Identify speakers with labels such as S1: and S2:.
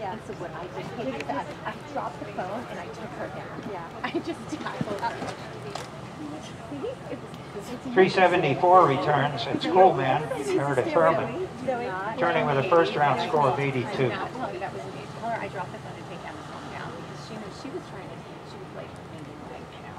S1: Yeah.
S2: And so what I did is I, I dropped the phone and I took her down.
S1: Yeah.
S2: I just tackled her. See? It was-
S3: 374 returns It's Coolman, Meredith Herman,
S2: Zoe,
S3: turning with a first round score of 82.
S2: not telling you that was me. Tell her I dropped the phone to take Emma's phone down because she knew she was trying to, she was late for like, you know.